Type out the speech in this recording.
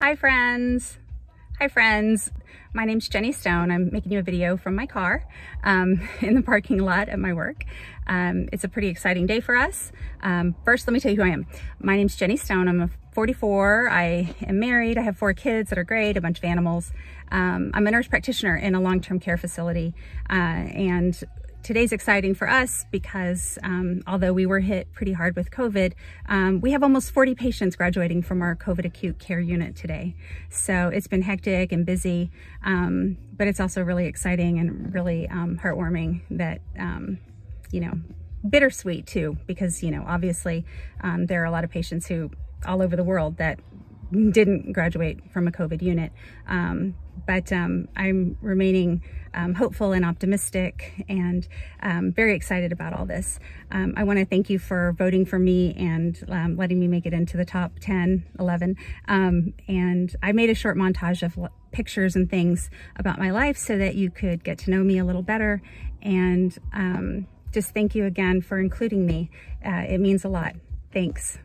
Hi friends. Hi friends. My name's Jenny Stone. I'm making you a video from my car um, in the parking lot at my work. Um, it's a pretty exciting day for us. Um, first, let me tell you who I am. My name's Jenny Stone. I'm a 44. I am married. I have four kids that are great, a bunch of animals. Um, I'm a nurse practitioner in a long-term care facility uh, and today's exciting for us because um, although we were hit pretty hard with COVID, um, we have almost 40 patients graduating from our COVID acute care unit today. So it's been hectic and busy, um, but it's also really exciting and really um, heartwarming that, um, you know, bittersweet too, because, you know, obviously um, there are a lot of patients who all over the world that didn't graduate from a COVID unit. But I'm remaining um, hopeful and optimistic and um, very excited about all this. Um, I want to thank you for voting for me and um, letting me make it into the top 10, 11. and I made a short montage of pictures and things about my life so that you could get to know me a little better. And just thank you again for including me. Uh, it means a lot. Thanks.